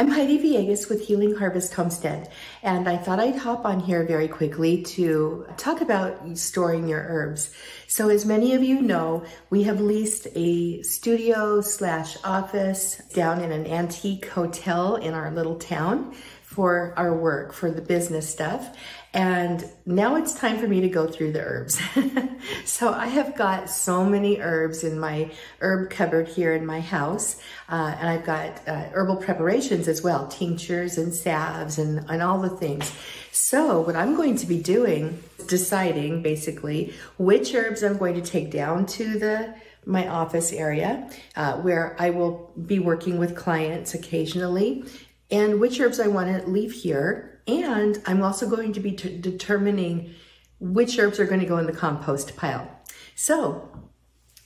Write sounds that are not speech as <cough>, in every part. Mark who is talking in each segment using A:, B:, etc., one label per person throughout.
A: I'm Heidi Villegas with Healing Harvest Homestead, and I thought I'd hop on here very quickly to talk about storing your herbs. So as many of you know, we have leased a studio slash office down in an antique hotel in our little town for our work, for the business stuff. And now it's time for me to go through the herbs. <laughs> so I have got so many herbs in my herb cupboard here in my house. Uh, and I've got uh, herbal preparations as well, tinctures and salves and, and all the things. So what I'm going to be doing, deciding basically which herbs I'm going to take down to the my office area uh, where I will be working with clients occasionally and which herbs I want to leave here. And I'm also going to be determining which herbs are going to go in the compost pile. So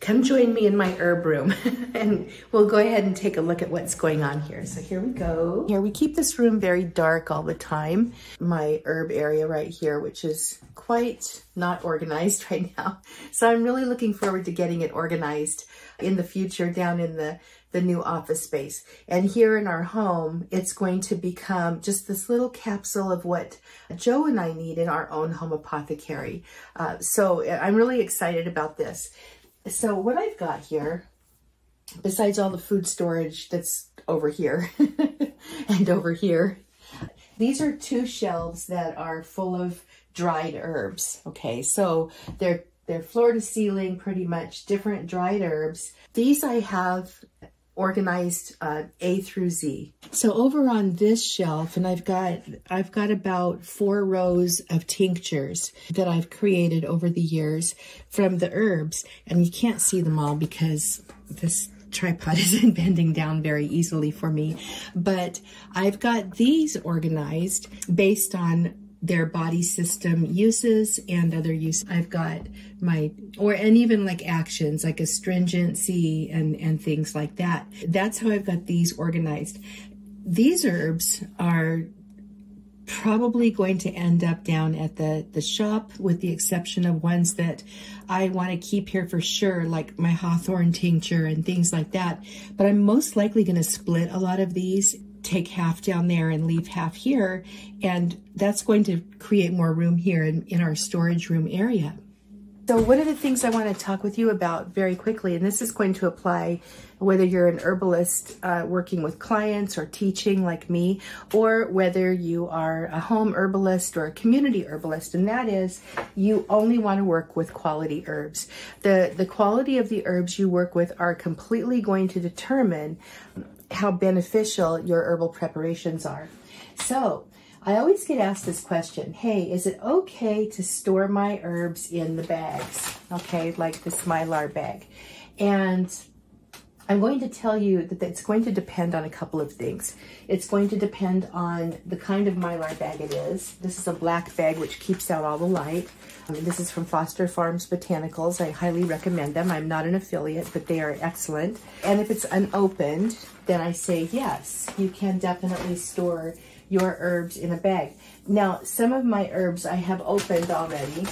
A: come join me in my herb room <laughs> and we'll go ahead and take a look at what's going on here. So here we go. Here we keep this room very dark all the time. My herb area right here, which is quite not organized <laughs> right now. So I'm really looking forward to getting it organized in the future down in the the new office space. And here in our home, it's going to become just this little capsule of what Joe and I need in our own home apothecary. Uh, so I'm really excited about this. So what I've got here, besides all the food storage that's over here <laughs> and over here, these are two shelves that are full of dried herbs. Okay, so they're they're floor to ceiling, pretty much different dried herbs. These I have organized uh, A through Z. So over on this shelf, and I've got I've got about four rows of tinctures that I've created over the years from the herbs, and you can't see them all because this tripod <laughs> isn't bending down very easily for me. But I've got these organized based on their body system uses and other use. I've got my, or, and even like actions, like astringency and, and things like that. That's how I've got these organized. These herbs are probably going to end up down at the, the shop with the exception of ones that I want to keep here for sure, like my hawthorn tincture and things like that. But I'm most likely going to split a lot of these take half down there and leave half here. And that's going to create more room here in, in our storage room area. So one of the things I want to talk with you about very quickly, and this is going to apply whether you're an herbalist uh, working with clients or teaching like me, or whether you are a home herbalist or a community herbalist, and that is you only want to work with quality herbs. The, the quality of the herbs you work with are completely going to determine how beneficial your herbal preparations are. So I always get asked this question, hey, is it okay to store my herbs in the bags? Okay, like this mylar bag. And I'm going to tell you that it's going to depend on a couple of things. It's going to depend on the kind of mylar bag it is. This is a black bag which keeps out all the light. Um, this is from Foster Farms Botanicals. I highly recommend them. I'm not an affiliate, but they are excellent. And if it's unopened, then I say yes, you can definitely store your herbs in a bag. Now, some of my herbs I have opened already,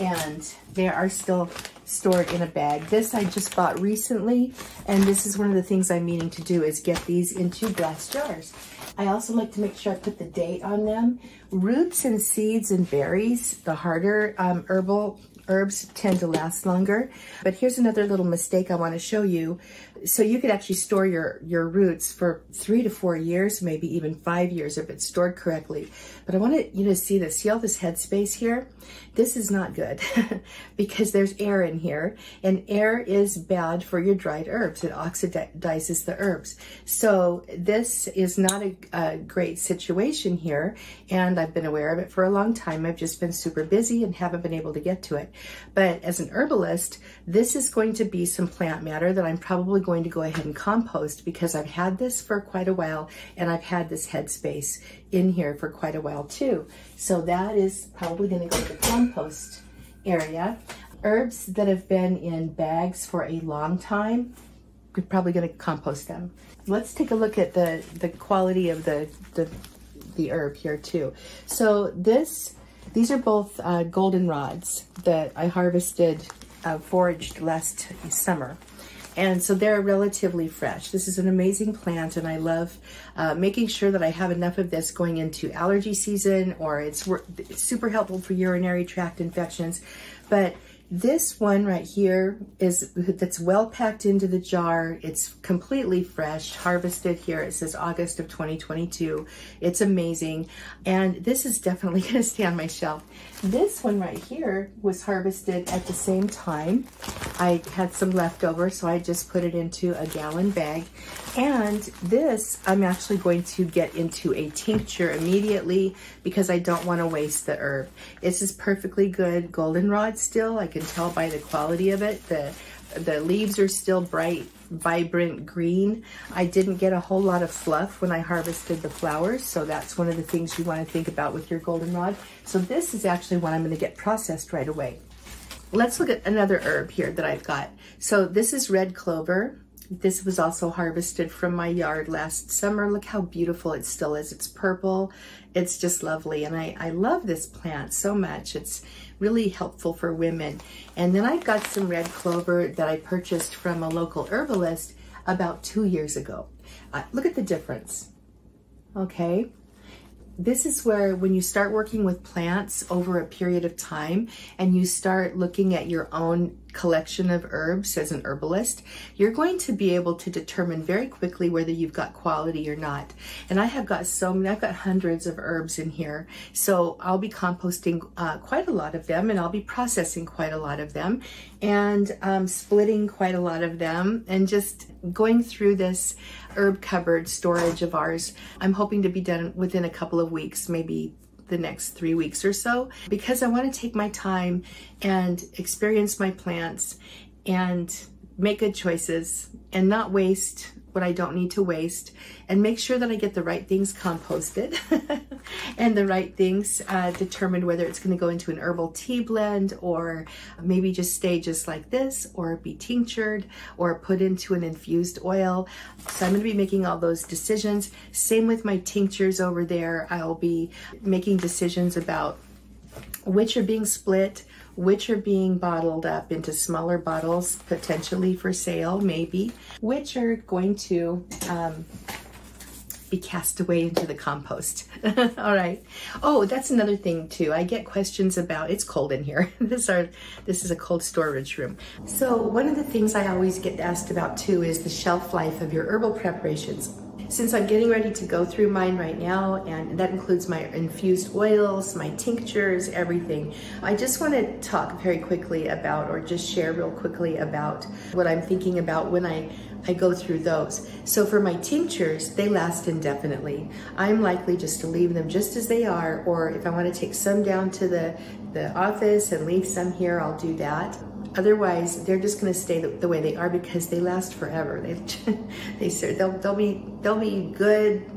A: and they are still stored in a bag. This I just bought recently, and this is one of the things I'm meaning to do is get these into glass jars. I also like to make sure I put the date on them. Roots and seeds and berries, the harder um, herbal herbs tend to last longer. But here's another little mistake I want to show you. So you could actually store your, your roots for three to four years, maybe even five years if it's stored correctly. But I want to you to see this. See all this headspace here? This is not good <laughs> because there's air in here and air is bad for your dried herbs. It oxidizes the herbs. So this is not a, a great situation here and I've been aware of it for a long time. I've just been super busy and haven't been able to get to it. But as an herbalist, this is going to be some plant matter that I'm probably going to go ahead and compost because I've had this for quite a while and I've had this headspace in here for quite a while too. So that is probably going to go to the compost area. Herbs that have been in bags for a long time, we're probably going to compost them. Let's take a look at the, the quality of the, the, the herb here too. So this these are both uh, golden rods that I harvested, uh, foraged last summer. And so they're relatively fresh. This is an amazing plant and I love uh, making sure that I have enough of this going into allergy season or it's, it's super helpful for urinary tract infections. But this one right here is that's well packed into the jar. It's completely fresh, harvested here. It says August of 2022. It's amazing. And this is definitely <laughs> gonna stay on my shelf. This one right here was harvested at the same time. I had some leftover, so I just put it into a gallon bag. And this, I'm actually going to get into a tincture immediately because I don't wanna waste the herb. This is perfectly good goldenrod still. I can can tell by the quality of it. The, the leaves are still bright, vibrant green. I didn't get a whole lot of fluff when I harvested the flowers, so that's one of the things you want to think about with your goldenrod. So this is actually what I'm going to get processed right away. Let's look at another herb here that I've got. So this is red clover. This was also harvested from my yard last summer. Look how beautiful it still is. It's purple. It's just lovely. And I, I love this plant so much. It's really helpful for women. And then I've got some red clover that I purchased from a local herbalist about two years ago. Uh, look at the difference. Okay this is where when you start working with plants over a period of time and you start looking at your own collection of herbs as an herbalist, you're going to be able to determine very quickly whether you've got quality or not. And I have got so many, I've got hundreds of herbs in here. So I'll be composting uh, quite a lot of them and I'll be processing quite a lot of them and um, splitting quite a lot of them and just going through this herb cupboard storage of ours. I'm hoping to be done within a couple of weeks, maybe the next three weeks or so, because I want to take my time and experience my plants and make good choices and not waste what I don't need to waste and make sure that I get the right things composted <laughs> and the right things uh, determined whether it's going to go into an herbal tea blend or maybe just stay just like this or be tinctured or put into an infused oil. So I'm going to be making all those decisions. Same with my tinctures over there. I'll be making decisions about which are being split, which are being bottled up into smaller bottles, potentially for sale, maybe, which are going to um, be cast away into the compost. <laughs> All right. Oh, that's another thing too. I get questions about, it's cold in here. <laughs> this, are, this is a cold storage room. So one of the things I always get asked about too is the shelf life of your herbal preparations. Since I'm getting ready to go through mine right now, and that includes my infused oils, my tinctures, everything, I just want to talk very quickly about, or just share real quickly about what I'm thinking about when I I go through those. So for my tinctures, they last indefinitely. I'm likely just to leave them just as they are, or if I want to take some down to the, the office and leave some here, I'll do that. Otherwise, they're just going to stay the, the, way they are because they last forever. They, <laughs> they they'll, they'll be they'll be good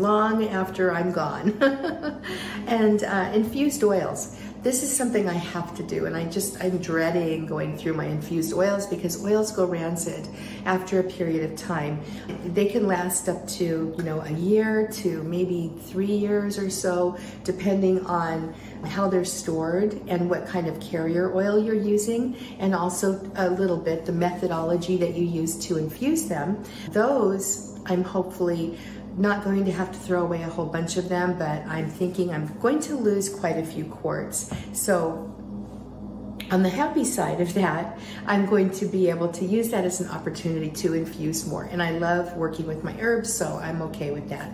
A: long after I'm gone. <laughs> and uh, infused oils. This is something I have to do, and I just I'm dreading going through my infused oils because oils go rancid after a period of time. They can last up to you know a year to maybe three years or so, depending on how they're stored and what kind of carrier oil you're using, and also a little bit the methodology that you use to infuse them. Those I'm hopefully not going to have to throw away a whole bunch of them, but I'm thinking I'm going to lose quite a few quarts. So on the happy side of that, I'm going to be able to use that as an opportunity to infuse more. And I love working with my herbs, so I'm okay with that.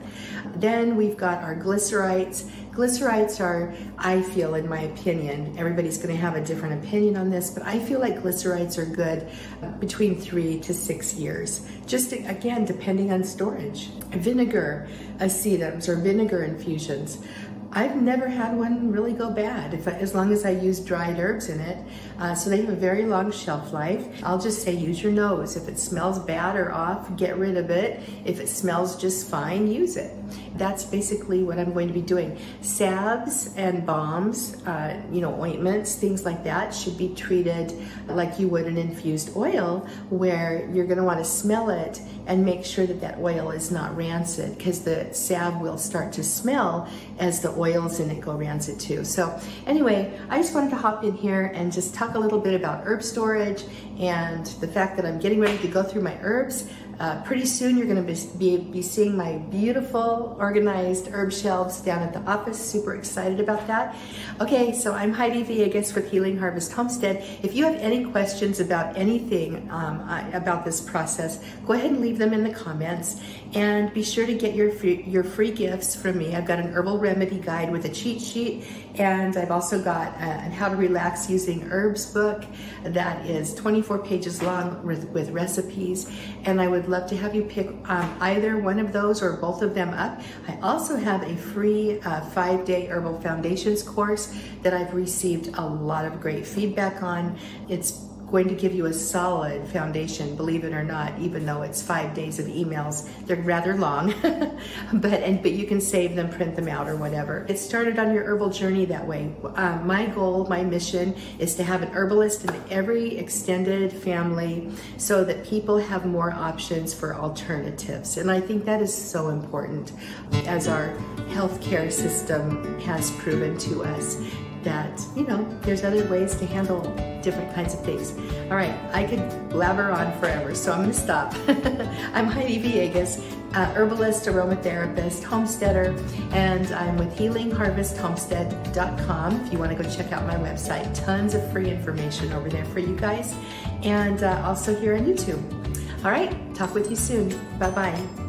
A: Then we've got our glycerites. Glycerites are, I feel, in my opinion, everybody's going to have a different opinion on this, but I feel like glycerites are good between three to six years. Just again, depending on storage. Vinegar acetums or vinegar infusions. I've never had one really go bad if, as long as I use dried herbs in it. Uh, so they have a very long shelf life. I'll just say use your nose. If it smells bad or off, get rid of it. If it smells just fine, use it. That's basically what I'm going to be doing. Salves and balms, uh, you know, ointments, things like that should be treated like you would an infused oil where you're gonna wanna smell it and make sure that that oil is not rancid because the salve will start to smell as the oils in it go rancid too. So anyway, I just wanted to hop in here and just talk a little bit about herb storage and the fact that I'm getting ready to go through my herbs. Uh, pretty soon you're gonna be, be, be seeing my beautiful organized herb shelves down at the office. Super excited about that. Okay, so I'm Heidi Villegas with Healing Harvest Homestead. If you have any questions about anything um, about this process, go ahead and leave them in the comments and be sure to get your free, your free gifts from me. I've got an herbal remedy guide with a cheat sheet and I've also got a how to relax using herbs book that is 24 pages long with, with recipes and I would love to have you pick um, either one of those or both of them up. I also have a free uh, five-day Herbal Foundations course that I've received a lot of great feedback on. It's going to give you a solid foundation, believe it or not, even though it's five days of emails. They're rather long, <laughs> but and but you can save them, print them out, or whatever. Get started on your herbal journey that way. Uh, my goal, my mission, is to have an herbalist in every extended family, so that people have more options for alternatives. And I think that is so important, as our healthcare system has proven to us that, you know, there's other ways to handle different kinds of things. All right, I could blabber on forever, so I'm gonna stop. <laughs> I'm Heidi Villegas, uh, herbalist, aromatherapist, homesteader, and I'm with healingharvesthomestead.com if you wanna go check out my website. Tons of free information over there for you guys, and uh, also here on YouTube. All right, talk with you soon. Bye-bye.